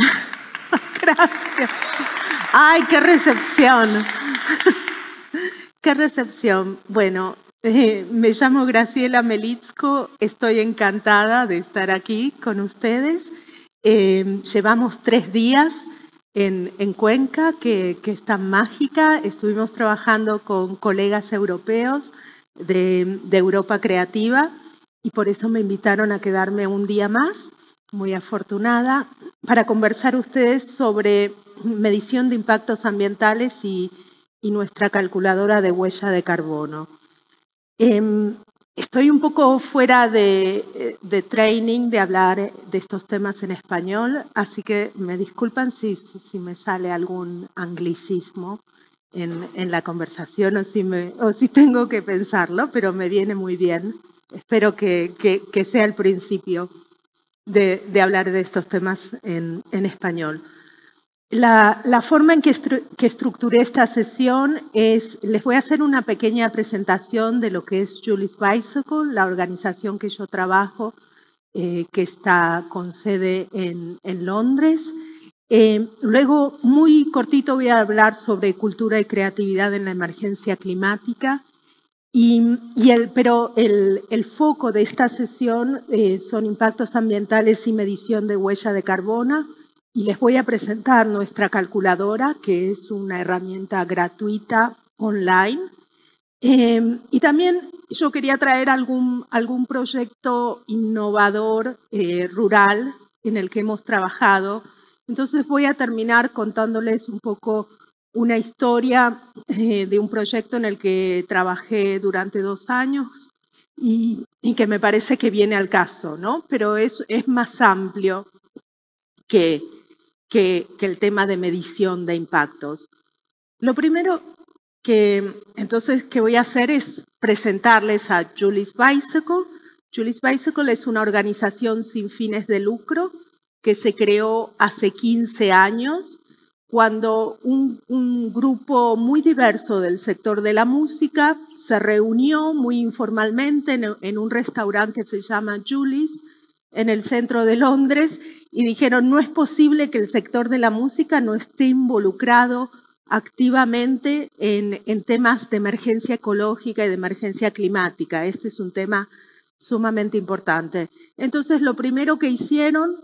Gracias. Ay, qué recepción. Qué recepción. Bueno, eh, me llamo Graciela Melitzko, estoy encantada de estar aquí con ustedes. Eh, llevamos tres días en, Cuenca, que, que, es tan mágica. Estuvimos trabajando con colegas europeos de, de Europa Creativa y por eso me invitaron a quedarme un día más, muy afortunada, para conversar ustedes sobre medición de impactos ambientales y, nuestra calculadora de huella de carbono. Em, estoy un poco fuera de, training de hablar de estos temas en español, así que me disculpan si, si me sale algún anglicismo en, en la conversación o si, me, o si tengo que pensarlo, pero me viene muy bien. Espero que, que, sea el principio de, hablar de estos temas en, en español. La, la, forma en que, que, estructuré esta sesión es, les voy a hacer una pequeña presentación de lo que es Julie's Bicycle, la organización que yo trabajo, eh, que está con sede en, en Londres. Eh, luego, muy cortito, voy a hablar sobre cultura y creatividad en la emergencia climática. Y, el, pero el, el, foco de esta sesión eh, son impactos ambientales y medición de huella de carbono. Y les voy a presentar nuestra calculadora, que es una herramienta gratuita online. Eh, y también yo quería traer algún, algún proyecto innovador rural en el que hemos trabajado entonces voy a terminar contándoles un poco una historia eh, de un proyecto en el que trabajé durante dos años y, que me parece que viene al caso, ¿no? Pero es, es más amplio que, que, el tema de medición de impactos. Lo primero que entonces que voy a hacer es presentarles a Julie's Bicycle. Julie's Bicycle es una organización sin fines de lucro que se creó hace 15 años, cuando un, grupo muy diverso del sector de la música se reunió muy informalmente en, un restaurante que se llama Julie's, en el centro de Londres, y dijeron, no es posible que el sector de la música no esté involucrado activamente en, temas de emergencia ecológica y de emergencia climática. Este es un tema sumamente importante. Entonces, lo primero que hicieron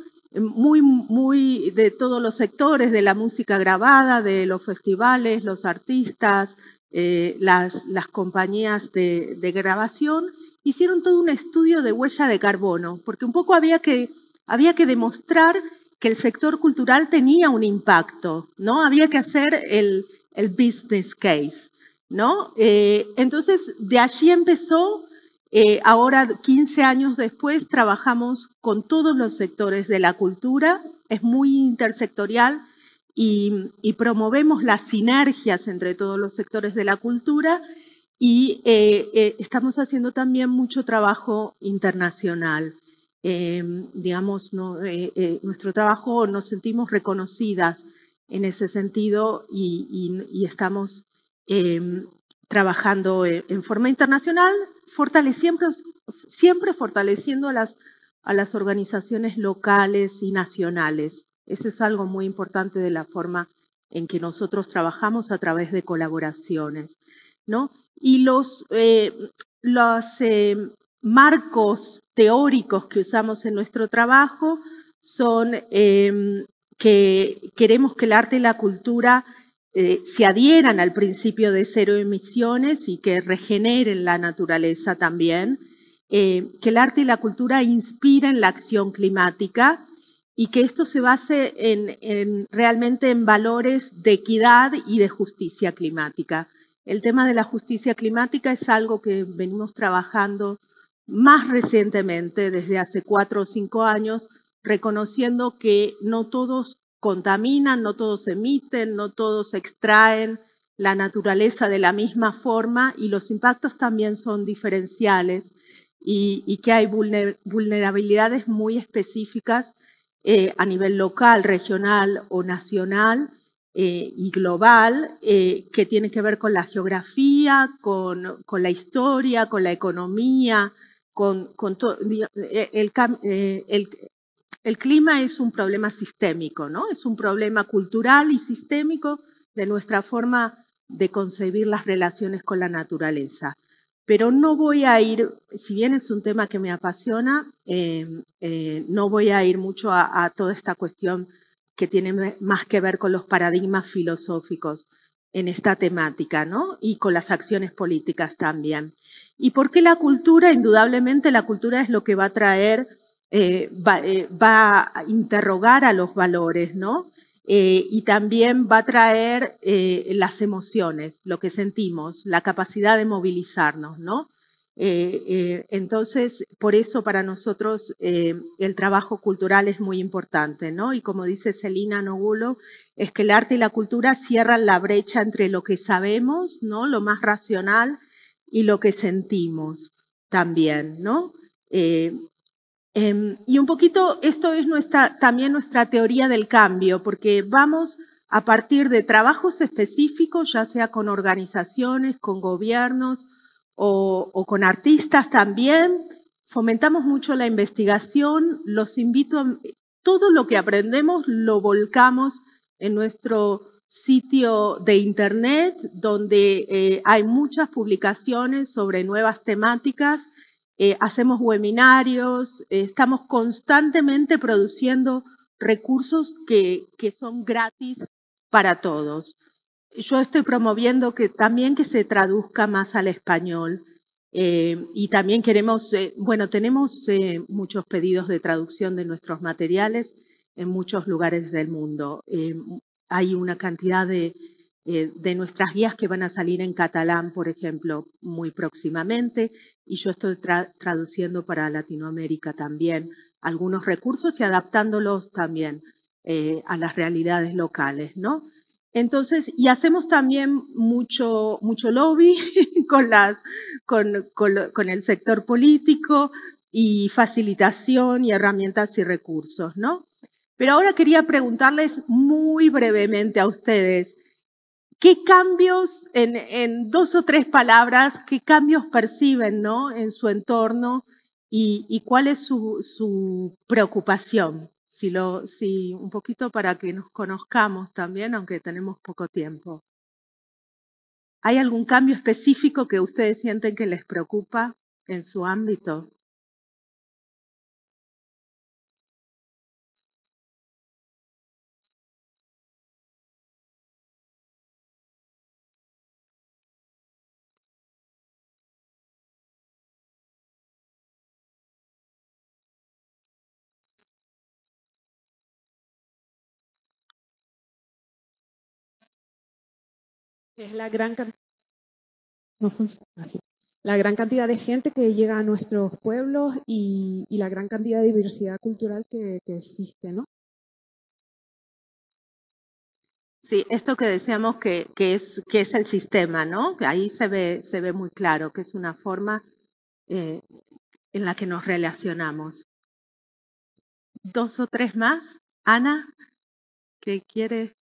muy, muy de todos los sectores, de la música grabada, de los festivales, los artistas, eh, las, las, compañías de, de, grabación, hicieron todo un estudio de huella de carbono, porque un poco había que, había que demostrar que el sector cultural tenía un impacto, ¿no? Había que hacer el, el business case, ¿no? Eh, entonces, de allí empezó eh, ahora, 15 años después, trabajamos con todos los sectores de la cultura, es muy intersectorial y, promovemos las sinergias entre todos los sectores de la cultura y eh, eh, estamos haciendo también mucho trabajo internacional. digamos, nuestro trabajo nos sentimos reconocidas en ese sentido y, estamos trabajando en forma internacional fortaleciendo, siempre fortaleciendo a las, a las organizaciones locales y nacionales. Eso es algo muy importante de la forma en que nosotros trabajamos a través de colaboraciones. ¿no? Y los, eh, los eh, marcos teóricos que usamos en nuestro trabajo son eh, que queremos que el arte y la cultura eh, se adhieran al principio de cero emisiones y que regeneren la naturaleza también, eh, que el arte y la cultura inspiren la acción climática y que esto se base en, realmente en valores de equidad y de justicia climática. El tema de la justicia climática es algo que venimos trabajando más recientemente, desde hace cuatro o cinco años, reconociendo que no todos contaminan, no todos emiten, no todos extraen la naturaleza de la misma forma y los impactos también son diferenciales y, que hay vulnerabilidades muy específicas eh, a nivel local, regional o nacional eh, y global eh, que tienen que ver con la geografía, con, la historia, con la economía, con, con el, el, el clima es un problema sistémico, ¿no? Es un problema cultural y sistémico de nuestra forma de concebir las relaciones con la naturaleza. Pero no voy a ir, si bien es un tema que me apasiona, eh, eh, no voy a ir mucho a, toda esta cuestión que tiene más que ver con los paradigmas filosóficos en esta temática, ¿no? Y con las acciones políticas también. ¿Y por qué la cultura? Indudablemente la cultura es lo que va a traer, eh, va, va, a interrogar a los valores, ¿no? Eh, y también va a traer eh, las emociones, lo que sentimos, la capacidad de movilizarnos, ¿no? Eh, entonces, por eso para nosotros el trabajo cultural es muy importante, ¿no? Y como dice Celina Nogulo, es que el arte y la cultura cierran la brecha entre lo que sabemos, ¿no? Lo más racional y lo que sentimos también, ¿no? Em, y un poquito esto es nuestra, también nuestra teoría del cambio, porque vamos a partir de trabajos específicos, ya sea con organizaciones, con gobiernos o, o con artistas también. Fomentamos mucho la investigación, los invito, a, todo lo que aprendemos lo volcamos en nuestro sitio de internet, donde eh, hay muchas publicaciones sobre nuevas temáticas eh, hacemos webinarios, eh, estamos constantemente produciendo recursos que, que, son gratis para todos. Yo estoy promoviendo que también que se traduzca más al español eh, y también queremos, bueno, tenemos muchos pedidos de traducción de nuestros materiales en muchos lugares del mundo. hay una cantidad de eh, de nuestras guías que van a salir en catalán, por ejemplo, muy próximamente, y yo estoy traduciendo para Latinoamérica también algunos recursos y adaptándolos también eh, a las realidades locales, ¿no? Entonces, y hacemos también mucho, mucho lobby con, las, con, con el sector político y facilitación y herramientas y recursos, ¿no? Pero ahora quería preguntarles muy brevemente a ustedes, ¿Qué cambios, en, dos o tres palabras, qué cambios perciben ¿no? en su entorno y, cuál es su, preocupación? Si, lo, si un poquito para que nos conozcamos también, aunque tenemos poco tiempo. ¿Hay algún cambio específico que ustedes sienten que les preocupa en su ámbito? Es la gran cantidad. De gente que llega a nuestros pueblos y, la gran cantidad de diversidad cultural que, existe, ¿no? Sí, esto que decíamos que, que, es, que es el sistema, ¿no? Que ahí se ve, se ve muy claro que es una forma eh, en la que nos relacionamos. Dos o tres más. Ana, ¿qué quiere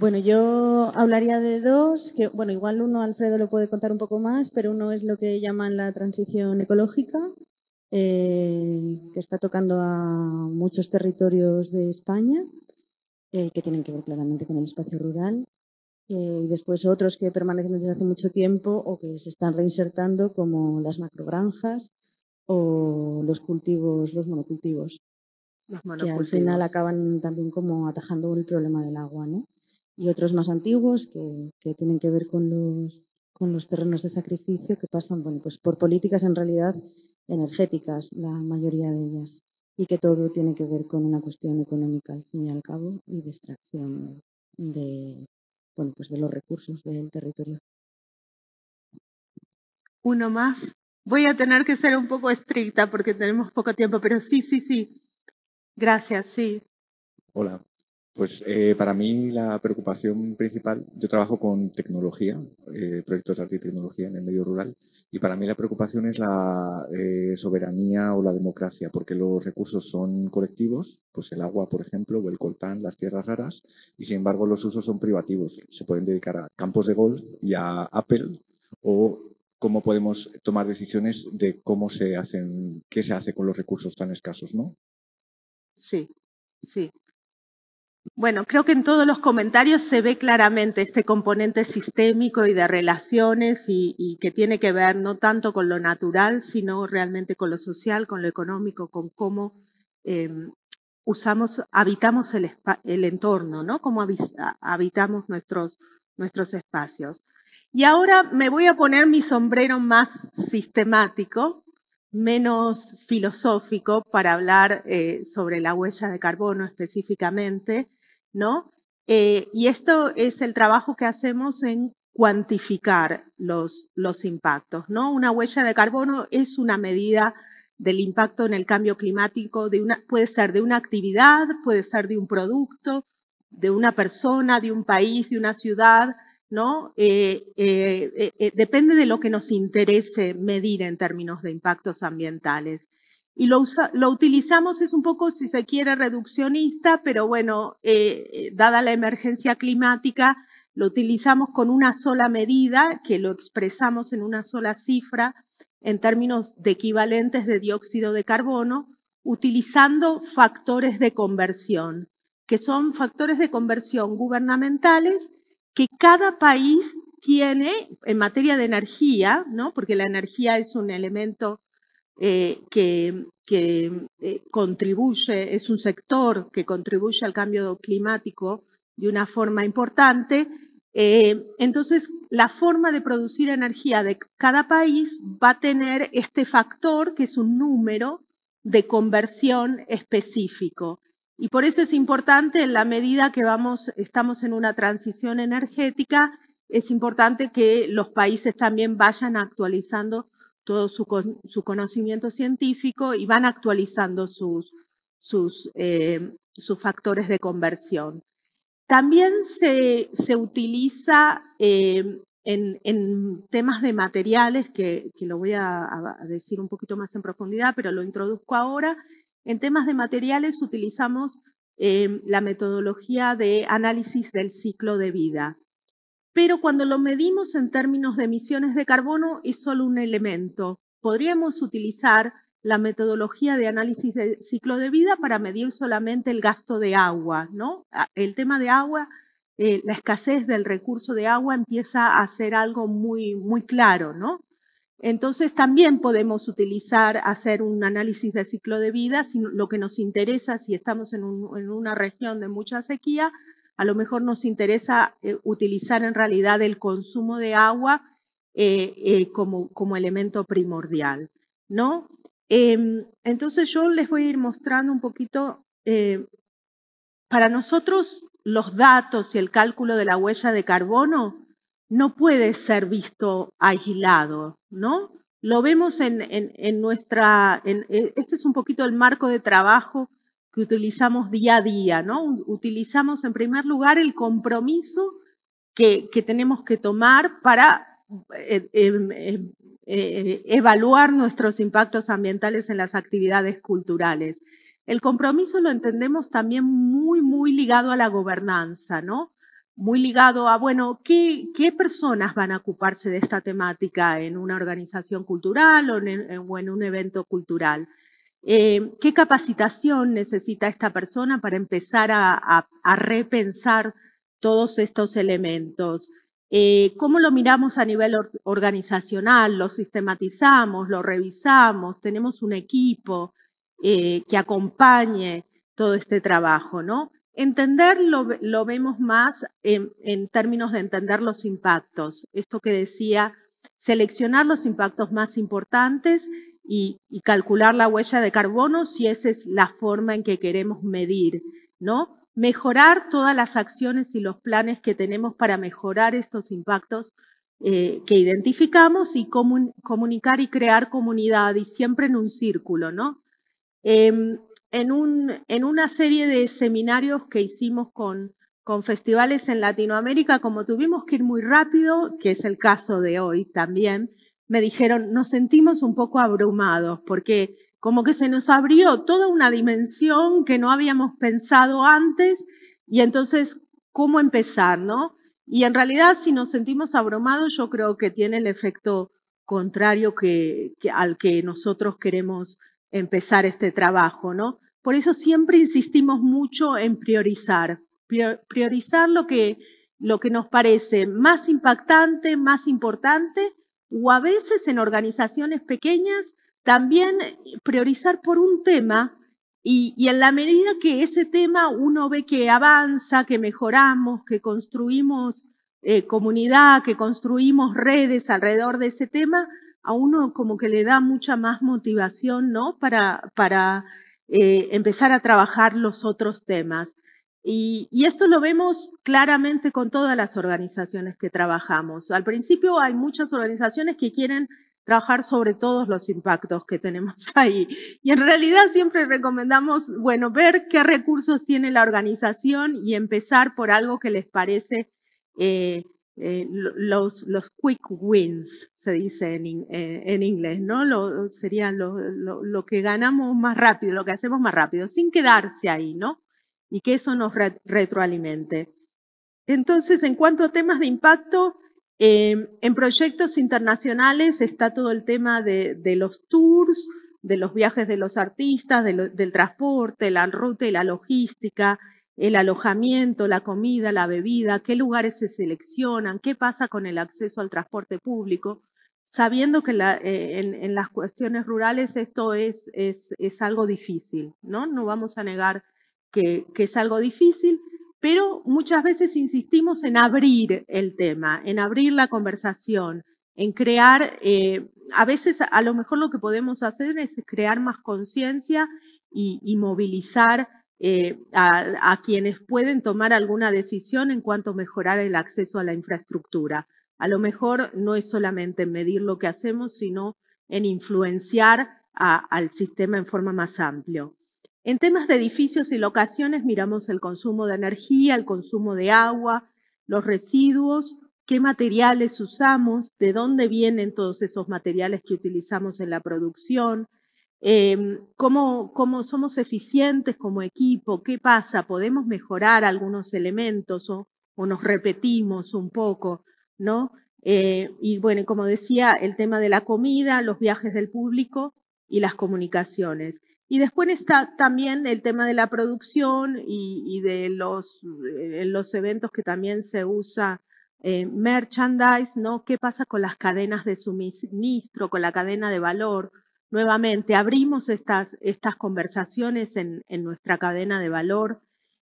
Bueno, yo hablaría de dos, que bueno, igual uno Alfredo lo puede contar un poco más, pero uno es lo que llaman la transición ecológica, eh, que está tocando a muchos territorios de España, eh, que tienen que ver claramente con el espacio rural, eh, y después otros que permanecen desde hace mucho tiempo o que se están reinsertando, como las macrogranjas o los cultivos, los monocultivos, los monocultivos. que al final acaban también como atajando el problema del agua, ¿no? Y otros más antiguos que, que tienen que ver con los, con los terrenos de sacrificio que pasan bueno, pues por políticas en realidad energéticas, la mayoría de ellas, y que todo tiene que ver con una cuestión económica al fin y al cabo y de extracción de, bueno, pues de los recursos del territorio. Uno más. Voy a tener que ser un poco estricta porque tenemos poco tiempo, pero sí, sí, sí. Gracias, sí. Hola, pues eh, para mí la preocupación principal, yo trabajo con tecnología, eh, proyectos de arte y tecnología en el medio rural, y para mí la preocupación es la eh, soberanía o la democracia, porque los recursos son colectivos, pues el agua, por ejemplo, o el coltán, las tierras raras, y sin embargo los usos son privativos. Se pueden dedicar a campos de golf y a Apple o cómo podemos tomar decisiones de cómo se hacen, qué se hace con los recursos tan escasos, ¿no? Sí, sí. Bueno, creo que en todos los comentarios se ve claramente este componente sistémico y de relaciones y, que tiene que ver no tanto con lo natural, sino realmente con lo social, con lo económico, con cómo em, usamos, habitamos el, entorno, ¿no? Cómo habitamos nuestros, nuestros espacios. Y ahora me voy a poner mi sombrero más sistemático, menos filosófico, para hablar eh, sobre la huella de carbono específicamente, ¿no? Eh, y esto es el trabajo que hacemos en cuantificar los, los impactos, ¿no? Una huella de carbono es una medida del impacto en el cambio climático, de una, puede ser de una actividad, puede ser de un producto, de una persona, de un país, de una ciudad, ¿no? Eh, eh, eh, depende de lo que nos interese medir en términos de impactos ambientales. Y lo, lo utilizamos, es un poco, si se quiere, reduccionista, pero bueno, dada la emergencia climática, lo utilizamos con una sola medida, que lo expresamos en una sola cifra, en términos de equivalentes de dióxido de carbono, utilizando factores de conversión, que son factores de conversión gubernamentales que cada país tiene en materia de energía, ¿no? porque la energía es un elemento eh, que, eh, contribuye, es un sector que contribuye al cambio climático de una forma importante. Eh, entonces, la forma de producir energía de cada país va a tener este factor, que es un número de conversión específico. Y por eso es importante, en la medida que vamos, estamos en una transición energética, es importante que los países también vayan actualizando todo su, conocimiento científico y van actualizando sus, sus, eh, sus factores de conversión. También se, se utiliza eh, en, temas de materiales, que, que lo voy a, decir un poquito más en profundidad, pero lo introduzco ahora, en temas de materiales utilizamos em, la metodología de análisis del ciclo de vida. Pero cuando lo medimos en términos de emisiones de carbono es solo un elemento. Podríamos utilizar la metodología de análisis del ciclo de vida para medir solamente el gasto de agua. ¿no? Ah, el tema de agua, eh, la escasez del recurso de agua empieza a ser algo muy, muy claro. ¿no? Entonces también podemos utilizar, hacer un análisis de ciclo de vida, si lo que nos interesa, si estamos en, una región de mucha sequía, a lo mejor nos interesa eh, utilizar en realidad el consumo de agua eh, eh, como, como, elemento primordial. ¿no? Em, entonces yo les voy a ir mostrando un poquito, para nosotros los datos y el cálculo de la huella de carbono no puede ser visto aislado, ¿no? Lo vemos en, nuestra, eh, este es un poquito el marco de trabajo que utilizamos día a día, ¿no? Utilizamos en primer lugar el compromiso que, tenemos que tomar para eh, em, em, eh, evaluar nuestros impactos ambientales en las actividades culturales. El compromiso lo entendemos también muy, muy ligado a la gobernanza, ¿no? Muy ligado a, bueno, ¿qué, personas van a ocuparse de esta temática en una organización cultural o en, un evento cultural? Eh, ¿Qué capacitación necesita esta persona para empezar a, repensar todos estos elementos? Eh, ¿Cómo lo miramos a nivel organizacional? ¿Lo sistematizamos? ¿Lo revisamos? ¿Tenemos un equipo eh, que acompañe todo este trabajo? ¿no? Entender lo, vemos más en, términos de entender los impactos. Esto que decía, seleccionar los impactos más importantes y, calcular la huella de carbono si esa es la forma en que queremos medir, ¿no? Mejorar todas las acciones y los planes que tenemos para mejorar estos impactos eh, que identificamos y comunicar y crear comunidad y siempre en un círculo, ¿no? Em, en, un, en una serie de seminarios que hicimos con, con festivales en Latinoamérica, como tuvimos que ir muy rápido, que es el caso de hoy también, me dijeron, nos sentimos un poco abrumados porque como que se nos abrió toda una dimensión que no habíamos pensado antes y entonces, ¿cómo empezar? ¿no? Y en realidad, si nos sentimos abrumados, yo creo que tiene el efecto contrario que, al que nosotros queremos empezar este trabajo, ¿no? Por eso siempre insistimos mucho en priorizar, priorizar lo que, lo que nos parece más impactante, más importante, o a veces en organizaciones pequeñas también priorizar por un tema y, en la medida que ese tema uno ve que avanza, que mejoramos, que construimos eh, comunidad, que construimos redes alrededor de ese tema, a uno como que le da mucha más motivación, ¿no? Para, para eh, empezar a trabajar los otros temas. Y, esto lo vemos claramente con todas las organizaciones que trabajamos. Al principio hay muchas organizaciones que quieren trabajar sobre todos los impactos que tenemos ahí. Y en realidad siempre recomendamos, bueno, ver qué recursos tiene la organización y empezar por algo que les parece eh, eh, los, los quick wins, se dice en, eh, en inglés, ¿no? Lo, sería lo, lo, lo, que ganamos más rápido, lo que hacemos más rápido, sin quedarse ahí, ¿no? Y que eso nos retroalimente. Entonces, en cuanto a temas de impacto, eh, en proyectos internacionales está todo el tema de, de los tours, de los viajes de los artistas, de del transporte, la ruta y la logística, el alojamiento, la comida, la bebida, qué lugares se seleccionan, qué pasa con el acceso al transporte público, sabiendo que eh, en, las cuestiones rurales esto es, es, es, algo difícil, ¿no? No vamos a negar que, que, es algo difícil, pero muchas veces insistimos en abrir el tema, en abrir la conversación, en crear, eh, a veces a lo mejor lo que podemos hacer es crear más conciencia y movilizar eh, a, quienes pueden tomar alguna decisión en cuanto a mejorar el acceso a la infraestructura. A lo mejor no es solamente medir lo que hacemos, sino en influenciar al sistema en forma más amplia. En temas de edificios y locaciones miramos el consumo de energía, el consumo de agua, los residuos, qué materiales usamos, de dónde vienen todos esos materiales que utilizamos en la producción, eh, cómo, somos eficientes como equipo, qué pasa, podemos mejorar algunos elementos o, nos repetimos un poco, ¿no? Eh, y bueno, como decía, el tema de la comida, los viajes del público y las comunicaciones. Y después está también el tema de la producción y, de los, eh, los eventos que también se usa eh, merchandise, ¿no? ¿Qué pasa con las cadenas de suministro, con la cadena de valor? Nuevamente abrimos estas, estas conversaciones en, en nuestra cadena de valor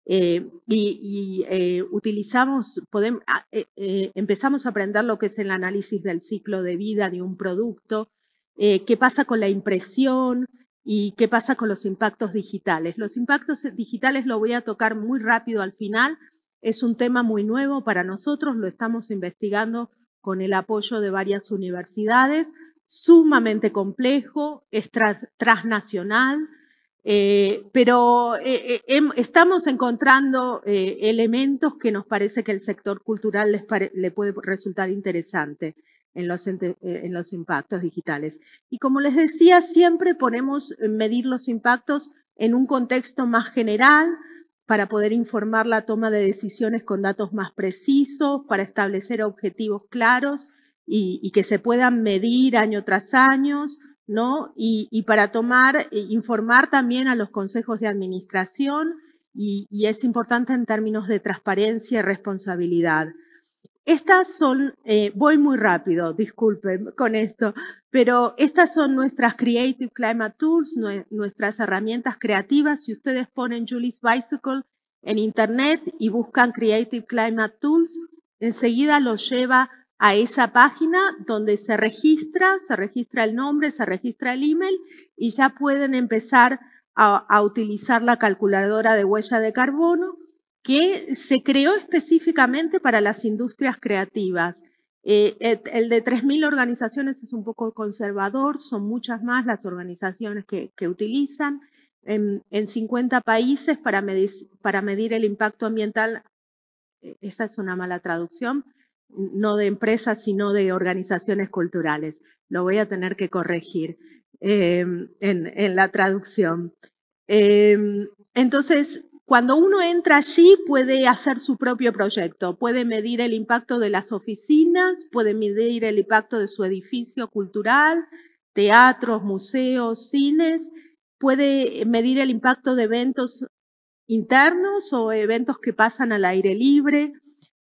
eh, y, eh, utilizamos, podemos, eh, eh, empezamos a aprender lo que es el análisis del ciclo de vida de un producto, qué pasa con la impresión y qué pasa con los impactos digitales. Los impactos digitales lo voy a tocar muy rápido al final. Es un tema muy nuevo para nosotros, lo estamos investigando con el apoyo de varias universidades sumamente complejo, es transnacional, eh, pero eh, eh, estamos encontrando elementos que nos parece que el sector cultural les le puede resultar interesante en los, en los impactos digitales. Y como les decía, siempre ponemos medir los impactos en un contexto más general para poder informar la toma de decisiones con datos más precisos, para establecer objetivos claros y, y, que se puedan medir año tras año, ¿no? Y, y para tomar, e informar también a los consejos de administración y, y, es importante en términos de transparencia y responsabilidad. Estas son, eh, voy muy rápido, disculpen con esto, pero estas son nuestras Creative Climate Tools, nuestras herramientas creativas. Si ustedes ponen Julie's Bicycle en internet y buscan Creative Climate Tools, enseguida los lleva a esa página donde se registra, se registra el nombre, se registra el email y ya pueden empezar a, a utilizar la calculadora de huella de carbono que se creó específicamente para las industrias creativas. Eh, el de 3.000 organizaciones es un poco conservador, son muchas más las organizaciones que, utilizan. En, en, 50 países para medir, para medir el impacto ambiental, eh, esa es una mala traducción, no de empresas, sino de organizaciones culturales. Lo voy a tener que corregir eh, en, la traducción. Eh, entonces, cuando uno entra allí puede hacer su propio proyecto, puede medir el impacto de las oficinas, puede medir el impacto de su edificio cultural, teatros, museos, cines, puede medir el impacto de eventos internos o eventos que pasan al aire libre,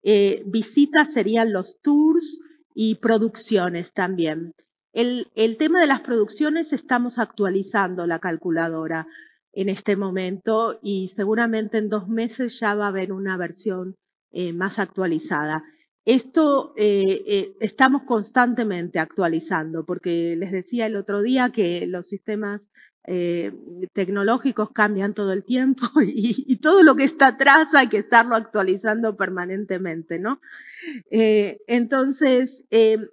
eh, visitas serían los tours y producciones también. El, el tema de las producciones estamos actualizando la calculadora en este momento y seguramente en dos meses ya va a haber una versión eh, más actualizada. Esto eh, estamos constantemente actualizando, porque les decía el otro día que los sistemas tecnológicos cambian todo el tiempo y, todo lo que está atrás hay que estarlo actualizando permanentemente, ¿no? entonces, ¿qué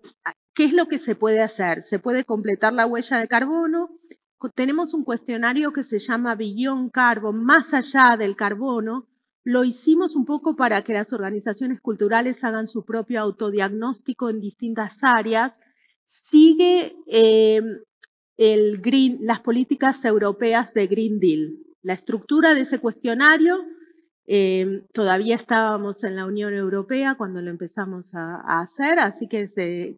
es lo que se puede hacer? Se puede completar la huella de carbono, tenemos un cuestionario que se llama Beyond Carbon, más allá del carbono. Lo hicimos un poco para que las organizaciones culturales hagan su propio autodiagnóstico en distintas áreas. Sigue eh, el green, las políticas europeas de Green Deal. La estructura de ese cuestionario, eh, todavía estábamos en la Unión Europea cuando lo empezamos a, hacer, así que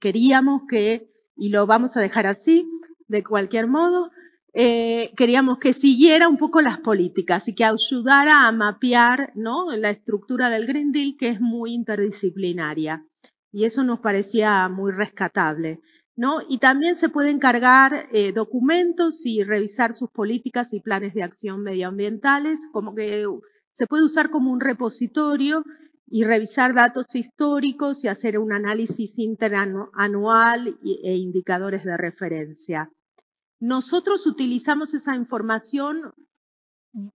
queríamos que, y lo vamos a dejar así, de cualquier modo, eh, queríamos que siguiera un poco las políticas y que ayudara a mapear ¿no? la estructura del Green Deal, que es muy interdisciplinaria. Y eso nos parecía muy rescatable. ¿No? Y también se pueden cargar eh, documentos y revisar sus políticas y planes de acción medioambientales, como que se puede usar como un repositorio y revisar datos históricos y hacer un análisis interanual e indicadores de referencia. Nosotros utilizamos esa información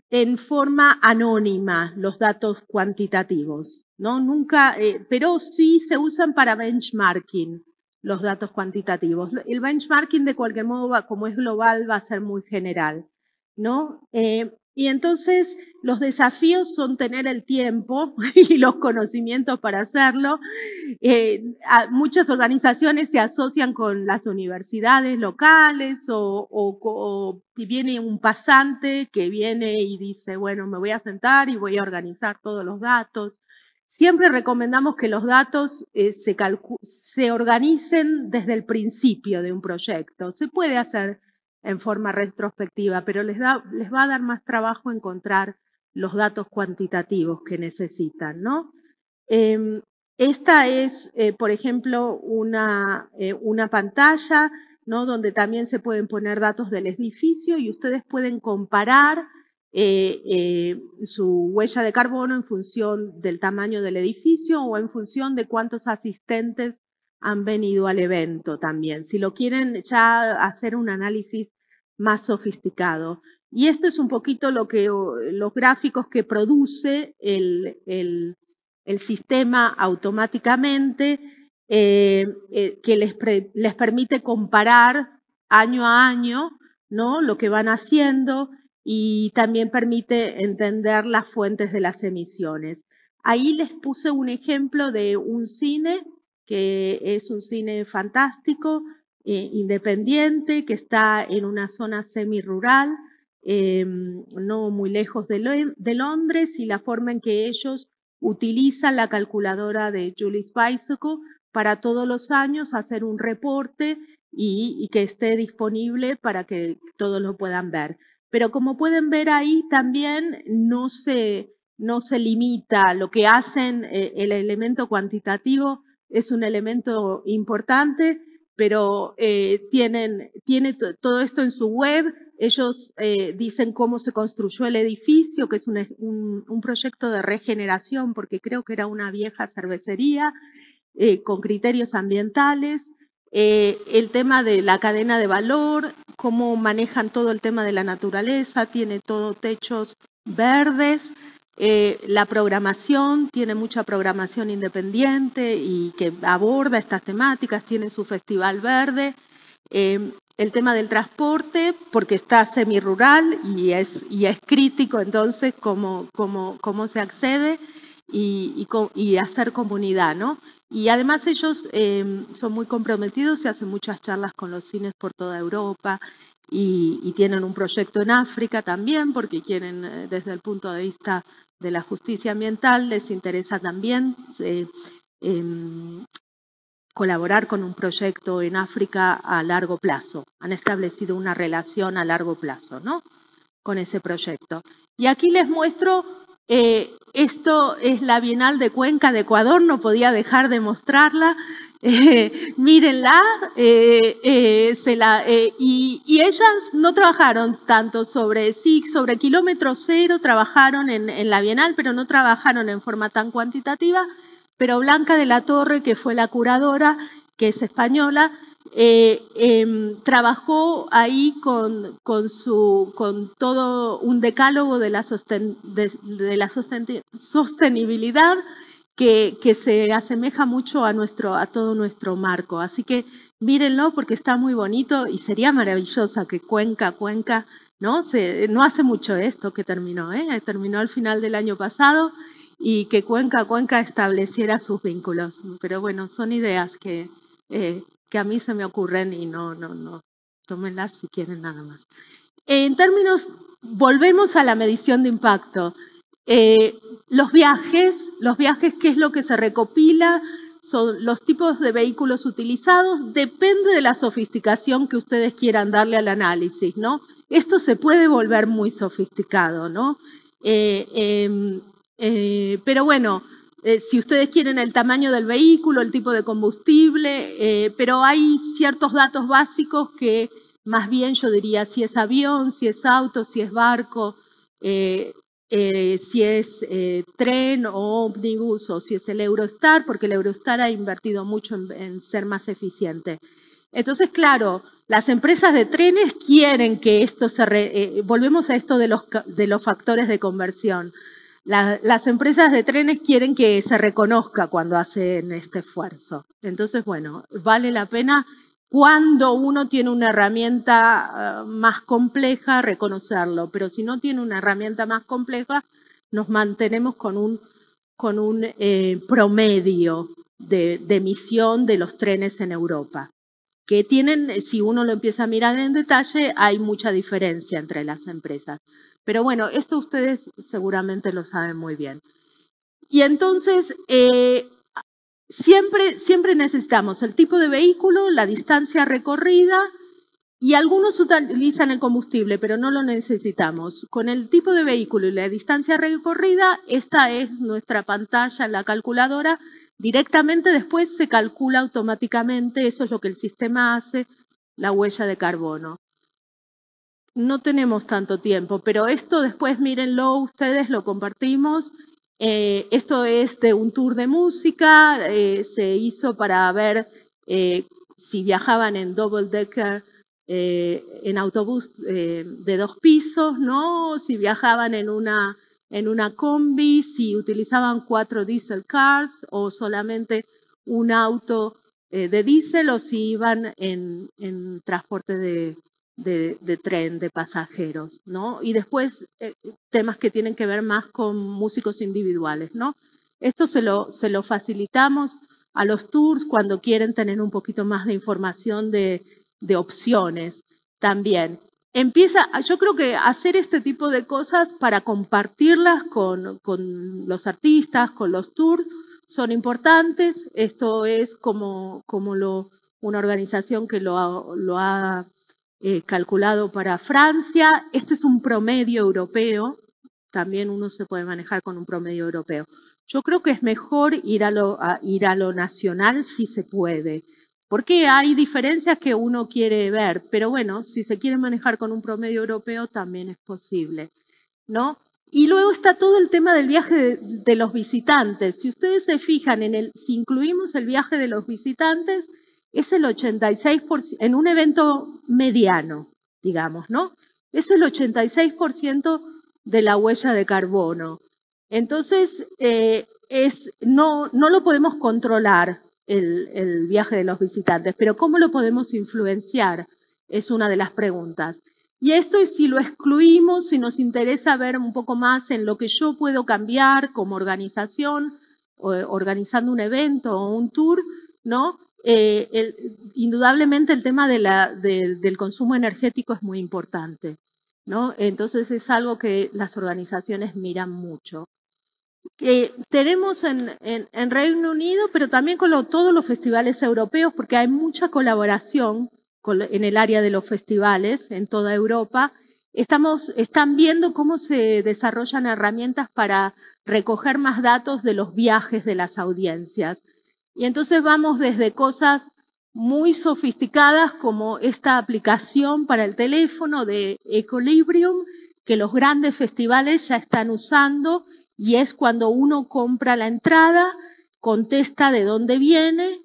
en forma anónima, los datos cuantitativos, ¿no? Nunca, eh, pero sí se usan para benchmarking los datos cuantitativos. El benchmarking de cualquier modo, como es global, va a ser muy general, ¿no? Eh, y entonces los desafíos son tener el tiempo y los conocimientos para hacerlo. Eh, muchas organizaciones se asocian con las universidades locales o, o, viene un pasante que viene y dice, bueno, me voy a sentar y voy a organizar todos los datos. Siempre recomendamos que los datos eh, se, se organicen desde el principio de un proyecto. Se puede hacer en forma retrospectiva, pero les, va a dar más trabajo encontrar los datos cuantitativos que necesitan, ¿no? Em, esta es, eh, por ejemplo, una, eh, una pantalla ¿no? donde también se pueden poner datos del edificio y ustedes pueden comparar eh, su huella de carbono en función del tamaño del edificio o en función de cuántos asistentes han venido al evento también. Si lo quieren ya hacer un análisis más sofisticado. Y esto es un poquito lo que, los gráficos que produce el, el, sistema automáticamente, eh, eh, que les, les, permite comparar año a año ¿no? lo que van haciendo y también permite entender las fuentes de las emisiones. Ahí les puse un ejemplo de un cine, que es un cine fantástico, eh, independiente que está en una zona semi-rural, em, no muy lejos de, Londres, y la forma en que ellos utilizan la calculadora de Julius Bicycle para todos los años hacer un reporte y, que esté disponible para que todos lo puedan ver. Pero como pueden ver ahí también no se, no se limita, lo que hacen eh, el elemento cuantitativo es un elemento importante, pero eh, tienen, tiene todo esto en su web. Ellos eh, dicen cómo se construyó el edificio, que es un, un, proyecto de regeneración, porque creo que era una vieja cervecería, con criterios ambientales. El tema de la cadena de valor, cómo manejan todo el tema de la naturaleza, tiene todo techos verdes. Eh, la programación tiene mucha programación independiente y que aborda estas temáticas, tiene su festival verde. Eh, el tema del transporte, porque está semi-rural y es, y es crítico entonces cómo, cómo, cómo se accede y, y, hacer comunidad, ¿no? Y además ellos eh, son muy comprometidos y hacen muchas charlas con los cines por toda Europa y, tienen un proyecto en África también, porque quieren, eh, desde el punto de vista de la justicia ambiental, les interesa también eh, em, colaborar con un proyecto en África a largo plazo. Han establecido una relación a largo plazo, ¿no? Con ese proyecto. Y aquí les muestro, eh, esto es la Bienal de Cuenca de Ecuador, no podía dejar de mostrarla. Eh, mírenla, eh, eh, y, ellas no trabajaron tanto sobre SIC, sobre kilómetro cero, trabajaron en, la Bienal, pero no trabajaron en forma tan cuantitativa, pero Blanca de la Torre, que fue la curadora, que es española, em, trabajó ahí con, con, su, con todo un decálogo de la, de la sostenibilidad que, se asemeja mucho a, nuestro, a todo nuestro marco. Así que mírenlo porque está muy bonito y sería maravillosa que Cuenca, Cuenca, ¿no? Se, no hace mucho esto que terminó, ¿eh? terminó al final del año pasado y que Cuenca, Cuenca estableciera sus vínculos. Pero bueno, son ideas que, eh, que a mí se me ocurren y no, no, no, tómenlas si quieren nada más. En términos, volvemos a la medición de impacto. Eh, los viajes, los viajes, ¿qué es lo que se recopila? Son los tipos de vehículos utilizados, depende de la sofisticación que ustedes quieran darle al análisis, ¿no? Esto se puede volver muy sofisticado, ¿no? Eh, em, eh, pero bueno, si ustedes quieren el tamaño del vehículo, el tipo de combustible, pero hay ciertos datos básicos que más bien yo diría si es avión, si es auto, si es barco, eh, si es eh, tren o ómnibus o si es el Eurostar, porque el Eurostar ha invertido mucho en, ser más eficiente. Entonces, claro, las empresas de trenes quieren que esto se... Eh, volvemos a esto de los, de los factores de conversión. Las empresas de trenes quieren que se reconozca cuando hacen este esfuerzo. Entonces, bueno, vale la pena cuando uno tiene una herramienta eh, más compleja, reconocerlo, pero si no tiene una herramienta más compleja, nos mantenemos con un, eh, promedio de, emisión de los trenes en Europa, que tienen, si uno lo empieza a mirar en detalle, hay mucha diferencia entre las empresas. Pero bueno, esto ustedes seguramente lo saben muy bien. Y entonces, eh, Siempre, siempre necesitamos el tipo de vehículo, la distancia recorrida y algunos utilizan el combustible, pero no lo necesitamos. Con el tipo de vehículo y la distancia recorrida, esta es nuestra pantalla en la calculadora. Directamente después se calcula automáticamente, eso es lo que el sistema hace, la huella de carbono. No tenemos tanto tiempo, pero esto después mírenlo ustedes, lo compartimos eh, esto es de un tour de música, eh, se hizo para ver eh, si viajaban en double decker, en autobús de dos pisos, ¿no? si viajaban en una, en una combi, si utilizaban cuatro diesel cars o solamente un auto de diésel o si iban en transporte de, de, tren, de pasajeros, ¿no? Y después eh, temas que tienen que ver más con músicos individuales, ¿no? Esto se lo, se lo facilitamos a los tours cuando quieren tener un poquito más de información de, de opciones también. Empieza, yo creo que hacer este tipo de cosas para compartirlas con, con los artistas, con los tours, son importantes. Esto es como, como lo, una organización que lo, lo ha eh, calculado para Francia. Este es un promedio europeo. También uno se puede manejar con un promedio europeo. Yo creo que es mejor ir a lo, ir a lo nacional si se puede, porque hay diferencias que uno quiere ver, pero bueno, si se quiere manejar con un promedio europeo también es posible, ¿no? Y luego está todo el tema del viaje de, de los visitantes. Si ustedes se fijan en el, si incluimos el viaje de los visitantes, es el 86%, en un evento mediano, digamos, ¿no? Es el 86% de la huella de carbono. Entonces, eh, es, no, no lo podemos controlar el, viaje de los visitantes, pero ¿cómo lo podemos influenciar? Es una de las preguntas. Y esto es si lo excluimos, si nos interesa ver un poco más en lo que yo puedo cambiar como organización, organizando un evento o un tour, ¿no? Eh, indudablemente el tema del consumo energético es muy importante. ¿no? Entonces es algo que las organizaciones miran mucho. tenemos en, Reino Unido, pero también con todos los festivales europeos, porque hay mucha colaboración en el área de los festivales en toda Europa. Estamos, están viendo cómo se desarrollan herramientas para recoger más datos de los viajes de las audiencias. Y entonces vamos desde cosas muy sofisticadas como esta aplicación para el teléfono de Equilibrium, que los grandes festivales ya están usando y es cuando uno compra la entrada, contesta de dónde viene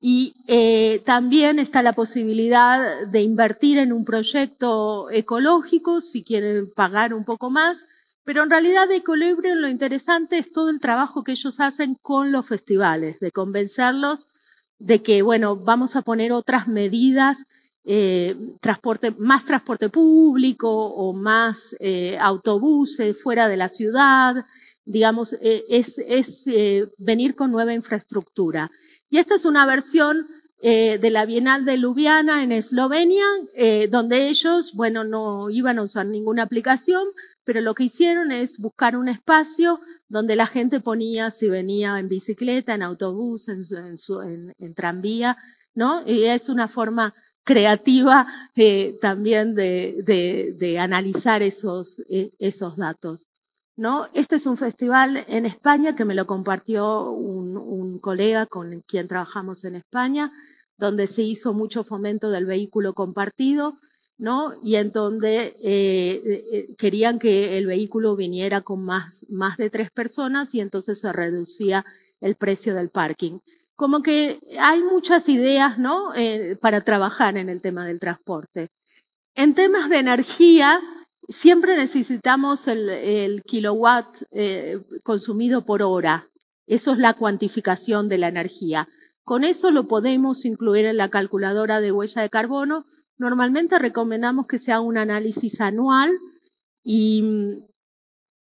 y eh, también está la posibilidad de invertir en un proyecto ecológico si quieren pagar un poco más. Pero en realidad de Equilibrium lo interesante es todo el trabajo que ellos hacen con los festivales, de convencerlos de que, bueno, vamos a poner otras medidas, eh, transporte, más transporte público o más eh, autobuses fuera de la ciudad, digamos, eh, es, es venir con nueva infraestructura. Y esta es una versión de la Bienal de Ljubljana en Eslovenia, donde ellos, bueno, no iban a usar ninguna aplicación, pero lo que hicieron es buscar un espacio donde la gente ponía si venía en bicicleta, en autobús, en, tranvía, ¿no? Y es una forma creativa eh, también de, analizar esos, e, esos datos. ¿no? Este es un festival en España que me lo compartió un colega con quien trabajamos en España, donde se hizo mucho fomento del vehículo compartido ¿no? Y en donde eh, eh, querían que el vehículo viniera con más, más de tres personas y entonces se reducía el precio del parking. Como que hay muchas ideas, ¿no? Eh, para trabajar en el tema del transporte. En temas de energía, siempre necesitamos el kilowatt consumido por hora. Eso es la cuantificación de la energía. Con eso lo podemos incluir en la calculadora de huella de carbono Normalmente recomendamos que sea un análisis anual y,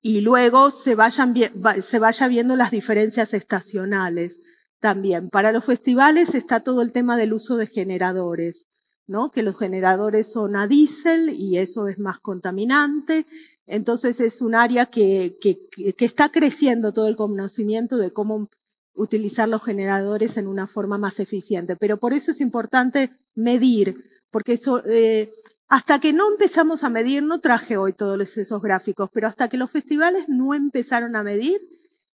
y luego se, vayan, se vaya viendo las diferencias estacionales también. Para los festivales está todo el tema del uso de generadores, ¿no? que los generadores son a diésel y eso es más contaminante. Entonces es un área que, que, que está creciendo todo el conocimiento de cómo utilizar los generadores en una forma más eficiente. Pero por eso es importante medir porque eso, eh, hasta que no empezamos a medir, no traje hoy todos esos gráficos, pero hasta que los festivales no empezaron a medir,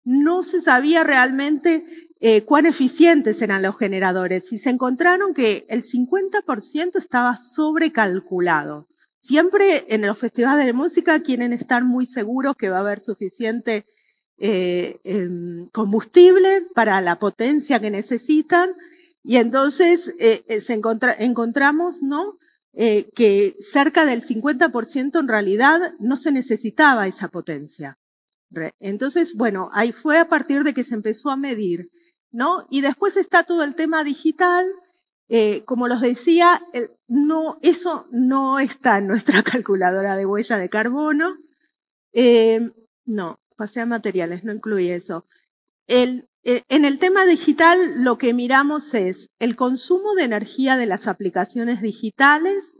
no se sabía realmente eh, cuán eficientes eran los generadores y se encontraron que el 50% estaba sobrecalculado. Siempre en los festivales de música quieren estar muy seguros que va a haber suficiente eh, em, combustible para la potencia que necesitan y entonces eh, eh, se encontramos ¿no? Eh, que cerca del 50% en realidad no se necesitaba esa potencia. Entonces, bueno, ahí fue a partir de que se empezó a medir. ¿no? Y después está todo el tema digital. como los decía, no, eso no está en nuestra calculadora de huella de carbono. no, pasé a materiales, no incluye eso. El, eh, en el tema digital lo que miramos es el consumo de energía de las aplicaciones digitales,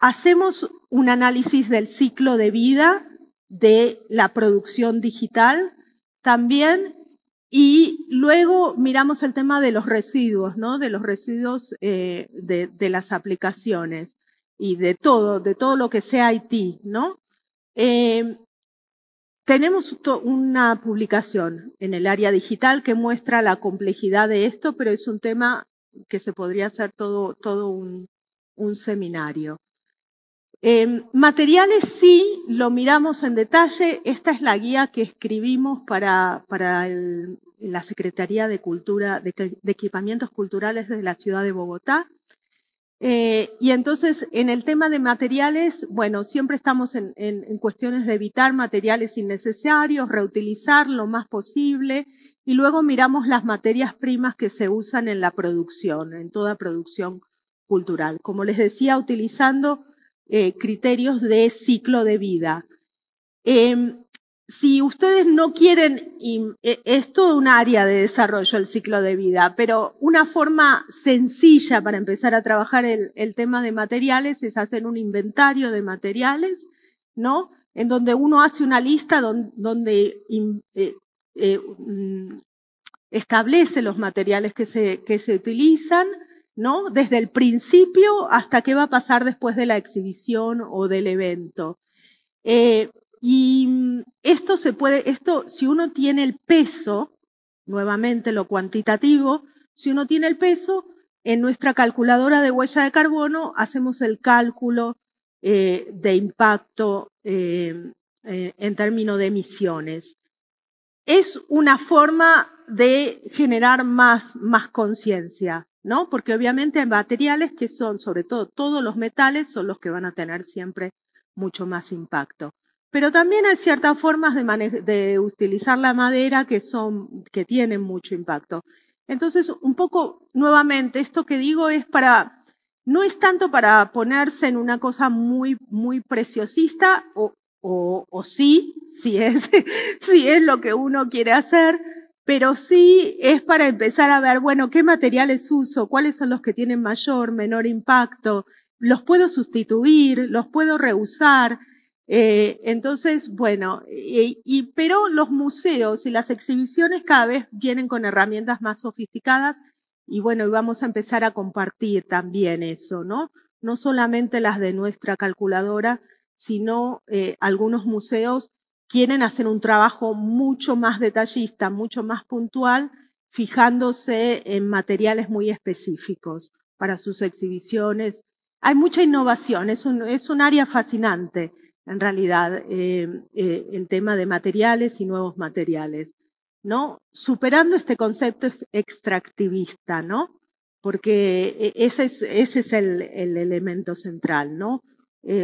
hacemos un análisis del ciclo de vida de la producción digital también y luego miramos el tema de los residuos, ¿no? de los residuos eh, de, las aplicaciones y de todo, de todo lo que sea IT. ¿no? Eh, tenemos una publicación en el área digital que muestra la complejidad de esto, pero es un tema que se podría hacer todo, todo un, seminario. Em, materiales sí, lo miramos en detalle. Esta es la guía que escribimos para, para la Secretaría de Cultura, de Equipamientos Culturales de la ciudad de Bogotá. Eh, y entonces, en el tema de materiales, bueno, siempre estamos en, cuestiones de evitar materiales innecesarios, reutilizar lo más posible, y luego miramos las materias primas que se usan en la producción, en toda producción cultural. Como les decía, utilizando eh, criterios de ciclo de vida. Em, si ustedes no quieren, e, es todo un área de desarrollo el ciclo de vida, pero una forma sencilla para empezar a trabajar el, tema de materiales es hacer un inventario de materiales, ¿no? En donde uno hace una lista donde, eh, eh, mm, establece los materiales que se, que se utilizan, ¿no? Desde el principio hasta qué va a pasar después de la exhibición o del evento. Eh, y mm, esto se puede, esto, si uno tiene el peso, nuevamente lo cuantitativo, si uno tiene el peso, en nuestra calculadora de huella de carbono hacemos el cálculo eh, de impacto eh, eh, en términos de emisiones. Es una forma de generar más, más conciencia, ¿no? Porque obviamente hay materiales que son, sobre todo todos los metales, son los que van a tener siempre mucho más impacto. Pero también hay ciertas formas de, utilizar la madera que, son, que tienen mucho impacto. Entonces, un poco, nuevamente, esto que digo es para, no es tanto para ponerse en una cosa muy, muy preciosista, o, o, sí, si es, si es lo que uno quiere hacer, pero sí es para empezar a ver, bueno, qué materiales uso, cuáles son los que tienen mayor, menor impacto, los puedo sustituir, los puedo reusar. Eh, entonces, bueno, y, pero los museos y las exhibiciones cada vez vienen con herramientas más sofisticadas y bueno, y vamos a empezar a compartir también eso, ¿no? No solamente las de nuestra calculadora, sino eh, algunos museos quieren hacer un trabajo mucho más detallista, mucho más puntual, fijándose en materiales muy específicos para sus exhibiciones. Hay mucha innovación, es un, es un área fascinante en realidad, eh, eh, el tema de materiales y nuevos materiales, ¿no? Superando este concepto extractivista, ¿no? Porque eh, ese es, ese es el, elemento central, ¿no?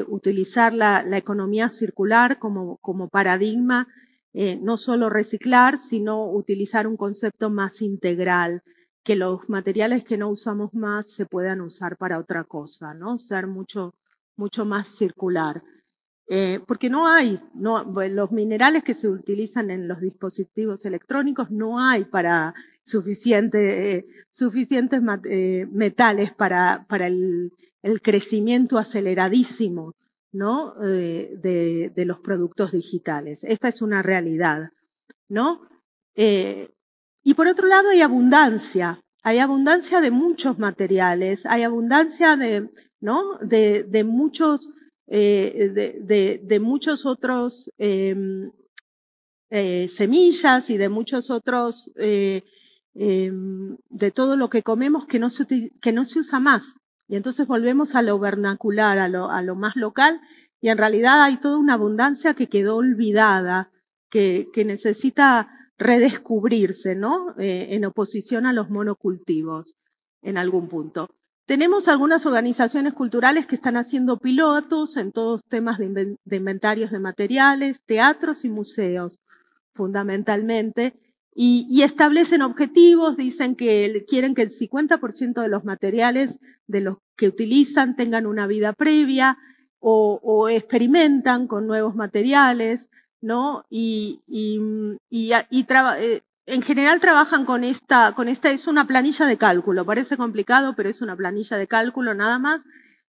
utilizar la, economía circular como, como paradigma, no solo reciclar, sino utilizar un concepto más integral, que los materiales que no usamos más se puedan usar para otra cosa, ¿no? Ser mucho, mucho más circular. Eh, porque no hay, los minerales que se utilizan en los dispositivos electrónicos no hay para suficiente, eh, suficientes eh, metales para, para el, crecimiento aceleradísimo ¿no? de, de, los productos digitales. Esta es una realidad. ¿no? y por otro lado hay abundancia, hay abundancia de muchos materiales, hay abundancia de, ¿no? de, de muchos eh, de, de, muchos otros em, eh, semillas y de muchos otros, eh, em, de todo lo que comemos que no, se, que no se usa más. Y entonces volvemos a lo vernacular, a lo, a lo más local, y en realidad hay toda una abundancia que quedó olvidada, que, que necesita redescubrirse, ¿no? en oposición a los monocultivos en algún punto. Tenemos algunas organizaciones culturales que están haciendo pilotos en todos temas de, inventarios de materiales, teatros y museos, fundamentalmente, y, establecen objetivos, dicen que quieren que el 50% de los materiales de los que utilizan tengan una vida previa o, experimentan con nuevos materiales, ¿no? Y, y, eh, en general trabajan con esta, con esta, es una planilla de cálculo, parece complicado, pero es una planilla de cálculo nada más,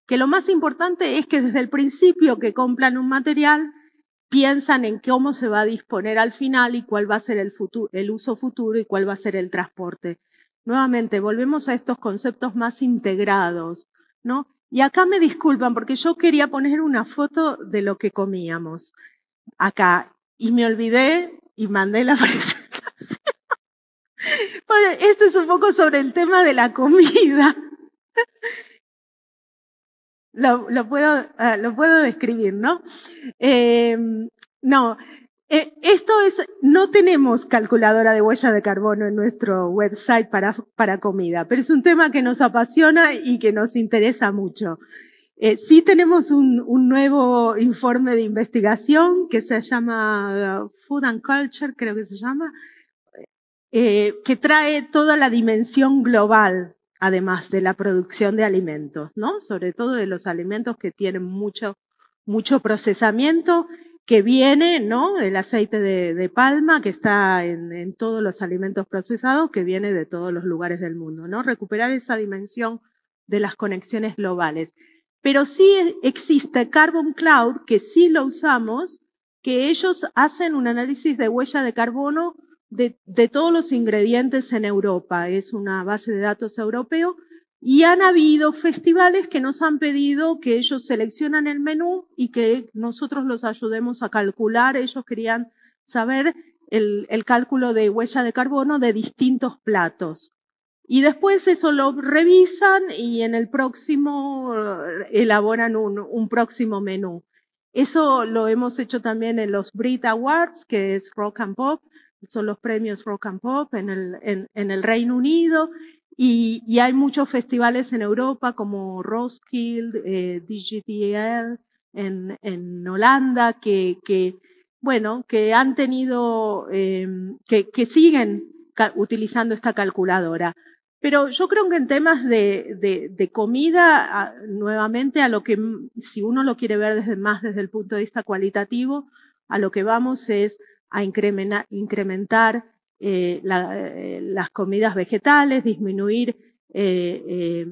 que lo más importante es que desde el principio que compran un material, piensan en cómo se va a disponer al final y cuál va a ser el, futuro, uso futuro y cuál va a ser el transporte. Nuevamente, volvemos a estos conceptos más integrados, ¿no? Y acá me disculpan porque yo quería poner una foto de lo que comíamos acá y me olvidé y mandé la presentación. Bueno, esto es un poco sobre el tema de la comida. Lo, puedo, ah, lo puedo describir, ¿no? Em, no, eh, esto es, no tenemos calculadora de huella de carbono en nuestro website para, para comida, pero es un tema que nos apasiona y que nos interesa mucho. Eh, sí tenemos un, un, nuevo informe de investigación que se llama uh, Food and Culture, creo que se llama, eh, que trae toda la dimensión global, además de la producción de alimentos, ¿no? Sobre todo de los alimentos que tienen mucho, mucho procesamiento, que viene, ¿no? El aceite de, palma que está en, en, todos los alimentos procesados, que viene de todos los lugares del mundo, ¿no? Recuperar esa dimensión de las conexiones globales. Pero sí existe Carbon Cloud, que sí lo usamos, que ellos hacen un análisis de huella de carbono de, todos los ingredientes en Europa. Es una base de datos europeo y han habido festivales que nos han pedido que ellos seleccionan el menú y que nosotros los ayudemos a calcular. Ellos querían saber el, el, cálculo de huella de carbono de distintos platos. Y después eso lo revisan y en el próximo eh, elaboran un, un próximo menú. Eso lo hemos hecho también en los Brit Awards, que es Rock and Pop, son los premios Rock and Pop en el, en, en el Reino Unido. Y, y, hay muchos festivales en Europa como Roskilde, eh, en, en Holanda, que, que, bueno, que han tenido, eh, que, que, siguen utilizando esta calculadora. Pero yo creo que en temas de, de, de comida, a, nuevamente a lo que, si uno lo quiere ver desde más desde el punto de vista cualitativo, a lo que vamos es a incrementar, eh, eh, las comidas vegetales, disminuir eh,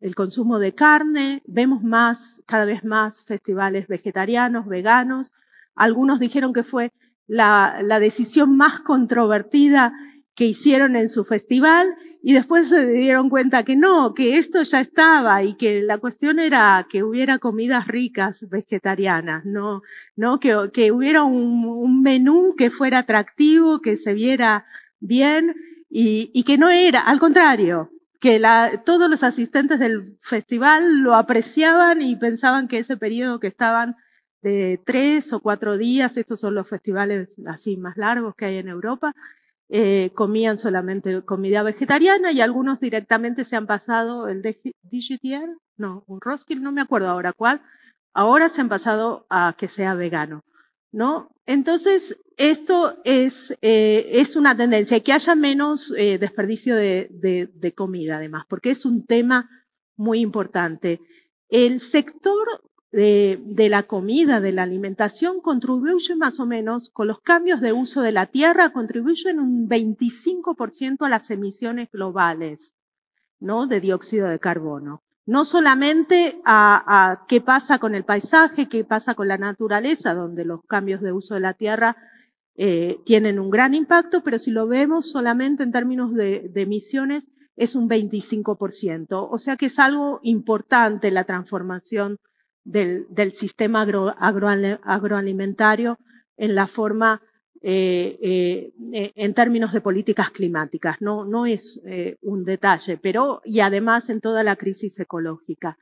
el consumo de carne. Vemos más, cada vez más festivales vegetarianos, veganos. Algunos dijeron que fue la decisión más controvertida que hicieron en su festival y después se dieron cuenta que no, que esto ya estaba y que la cuestión era que hubiera comidas ricas vegetarianas, no, no que, que hubiera un, menú que fuera atractivo, que se viera bien y, y que no era, al contrario, que todos los asistentes del festival lo apreciaban y pensaban que ese periodo que estaban de tres o cuatro días, estos son los festivales así más largos que hay en Europa, eh, comían solamente comida vegetariana y algunos directamente se han pasado el DGTR, no, un Roskilde, no me acuerdo ahora cuál, ahora se han pasado a que sea vegano, ¿no? Entonces, esto es, eh, es una tendencia, que haya menos eh, desperdicio de, de, de comida, además, porque es un tema muy importante. El sector de, la comida, de la alimentación, contribuye más o menos con los cambios de uso de la tierra, contribuyen un 25% a las emisiones globales ¿no? de dióxido de carbono. No solamente a, a, qué pasa con el paisaje, qué pasa con la naturaleza, donde los cambios de uso de la tierra eh, tienen un gran impacto, pero si lo vemos solamente en términos de emisiones, es un 25%. O sea que es algo importante la transformación del, sistema agro, agro, agroalimentario en la forma, eh, eh, en términos de políticas climáticas. No, no es eh, un detalle, pero y además en toda la crisis ecológica.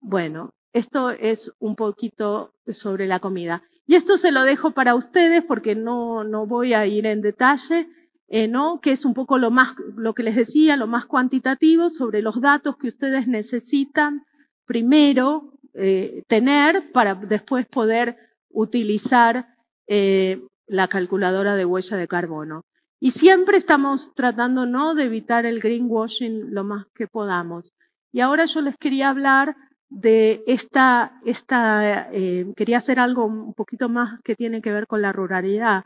Bueno, esto es un poquito sobre la comida. Y esto se lo dejo para ustedes porque no, no voy a ir en detalle. Eh, ¿no? que es un poco lo más, lo que les decía, lo más cuantitativo sobre los datos que ustedes necesitan primero eh, tener para después poder utilizar eh, la calculadora de huella de carbono. Y siempre estamos tratando ¿no? de evitar el greenwashing lo más que podamos. Y ahora yo les quería hablar de esta, esta eh, quería hacer algo un poquito más que tiene que ver con la ruralidad.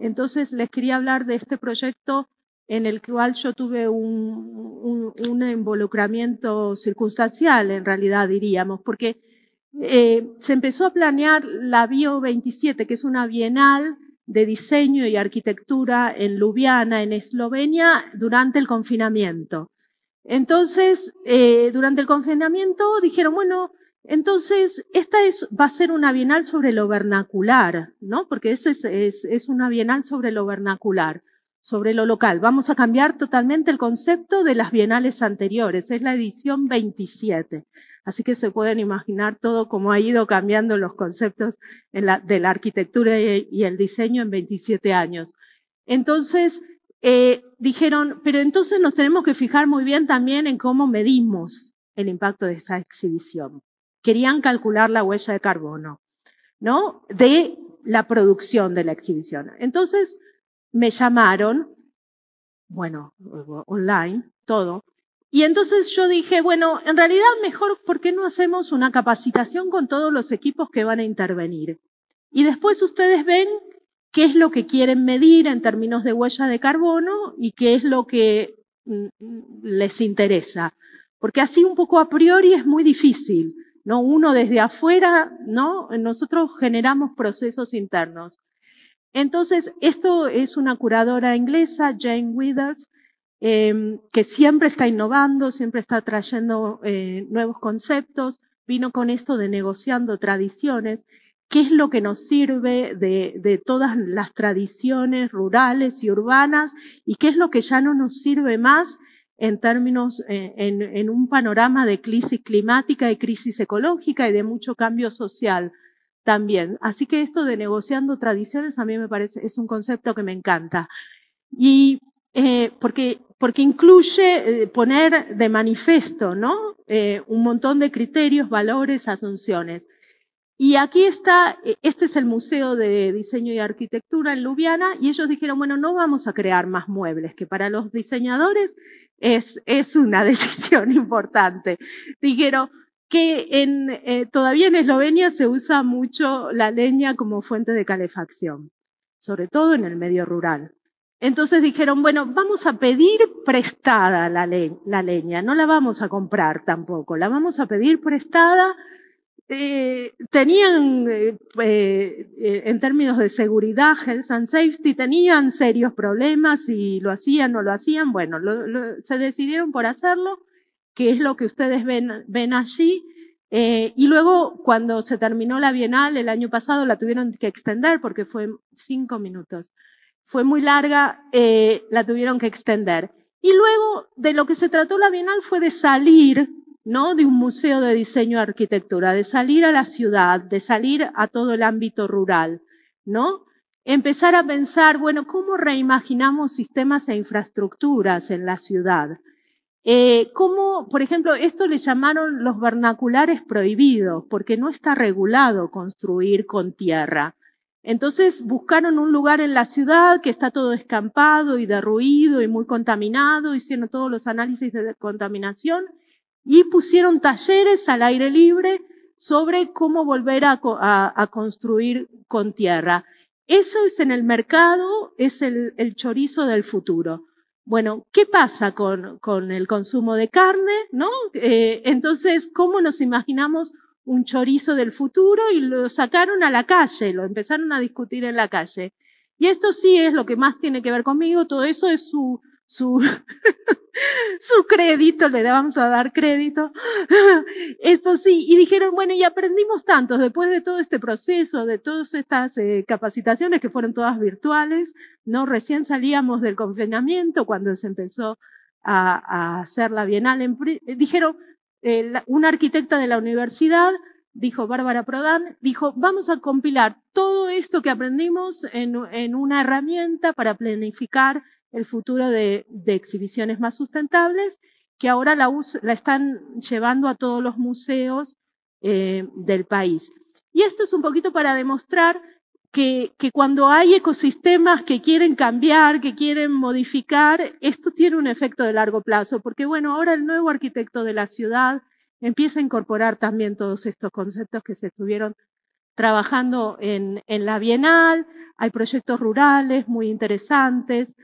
Entonces les quería hablar de este proyecto en el cual yo tuve un, un, involucramiento circunstancial, en realidad diríamos, porque eh, se empezó a planear la Bio 27, que es una bienal de diseño y arquitectura en Ljubljana, en Eslovenia, durante el confinamiento. Entonces, eh, durante el confinamiento dijeron, bueno, entonces, esta es, va a ser una bienal sobre lo vernacular, ¿no? Porque es, es, es una bienal sobre lo vernacular sobre lo local. Vamos a cambiar totalmente el concepto de las bienales anteriores. Es la edición 27. Así que se pueden imaginar todo cómo ha ido cambiando los conceptos de la arquitectura y, y, el diseño en 27 años. Entonces, eh, dijeron, pero entonces nos tenemos que fijar muy bien también en cómo medimos el impacto de esa exhibición. Querían calcular la huella de carbono, ¿no? De la producción de la exhibición. Entonces, me llamaron, bueno, online, todo. Y entonces yo dije, bueno, en realidad mejor, ¿por qué no hacemos una capacitación con todos los equipos que van a intervenir? Y después ustedes ven qué es lo que quieren medir en términos de huella de carbono y qué es lo que mm, les interesa. Porque así un poco a priori es muy difícil, ¿no? Uno desde afuera, ¿no? Nosotros generamos procesos internos. Entonces, esto es una curadora inglesa, Jane Withers, em, que siempre está innovando, siempre está trayendo eh, nuevos conceptos, vino con esto de negociando tradiciones, qué es lo que nos sirve de, todas las tradiciones rurales y urbanas y qué es lo que ya no nos sirve más en términos, eh, en, un panorama de crisis climática y crisis ecológica y de mucho cambio social también. Así que esto de negociando tradiciones a mí me parece, es un concepto que me encanta. Y eh, porque, porque incluye eh, poner de manifiesto, ¿no? Eh, un montón de criterios, valores, asunciones. Y aquí está, este es el Museo de Diseño y Arquitectura en Ljubljana, y ellos dijeron, bueno, no vamos a crear más muebles, que para los diseñadores es, es una decisión importante. Dijeron, que en, eh, todavía en Eslovenia se usa mucho la leña como fuente de calefacción, sobre todo en el medio rural. Entonces dijeron, bueno, vamos a pedir prestada la, leña, no la vamos a comprar tampoco, la vamos a pedir prestada. Eh, tenían, eh, en términos de seguridad, health and safety, tenían serios problemas y lo hacían o no lo hacían. Bueno, se decidieron por hacerlo que es lo que ustedes ven, ven allí. Eh, y luego, cuando se terminó la Bienal el año pasado, la tuvieron que extender porque fue cinco minutos. Fue muy larga, eh, la tuvieron que extender. Y luego, de lo que se trató la Bienal fue de salir, ¿no? De un museo de diseño y arquitectura, de salir a la ciudad, de salir a todo el ámbito rural, ¿no? Empezar a pensar, bueno, ¿cómo reimaginamos sistemas e infraestructuras en la ciudad? Eh, ¿Cómo, por ejemplo, esto le llamaron los vernaculares prohibidos, porque no está regulado construir con tierra. Entonces buscaron un lugar en la ciudad que está todo escampado y derruido y muy contaminado, hicieron todos los análisis de contaminación y pusieron talleres al aire libre sobre cómo volver a, construir con tierra. Eso es en el mercado, es el chorizo del futuro. Bueno, ¿qué pasa con, con el consumo de carne? ¿no? Eh, entonces, ¿cómo nos imaginamos un chorizo del futuro? Y lo sacaron a la calle, lo empezaron a discutir en la calle. Y esto sí es lo que más tiene que ver conmigo, todo eso es su, su, su crédito, le vamos a dar crédito. Esto sí, y dijeron, bueno, y aprendimos tanto después de todo este proceso, de todas estas eh, capacitaciones que fueron todas virtuales, ¿no? Recién salíamos del confinamiento cuando se empezó a, hacer la Bienal. dijeron, eh, una arquitecta de la universidad dijo Bárbara Prodan, dijo, vamos a compilar todo esto que aprendimos en, en una herramienta para planificar el futuro de, exhibiciones más sustentables, que ahora la, están llevando a todos los museos eh, del país. Y esto es un poquito para demostrar que, que, cuando hay ecosistemas que quieren cambiar, que quieren modificar, esto tiene un efecto de largo plazo, porque bueno, ahora el nuevo arquitecto de la ciudad empieza a incorporar también todos estos conceptos que se estuvieron trabajando en, en la Bienal, hay proyectos rurales muy interesantes,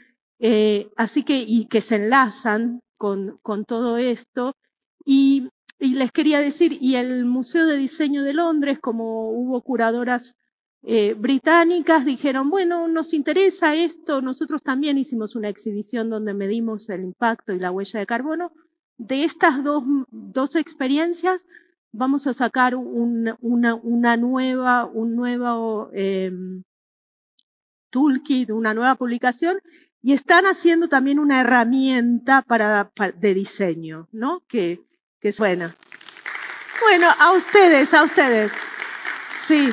eh, así que, y que se enlazan con, con todo esto. Y, y, les quería decir, y el Museo de Diseño de Londres, como hubo curadoras eh, británicas, dijeron, bueno, nos interesa esto, nosotros también hicimos una exhibición donde medimos el impacto y la huella de carbono. De estas dos, dos experiencias vamos a sacar una, una, nueva, un nuevo eh, toolkit, una nueva publicación y están haciendo también una herramienta para, de diseño, ¿no? Que, que es buena. Bueno, a ustedes, a ustedes. Sí.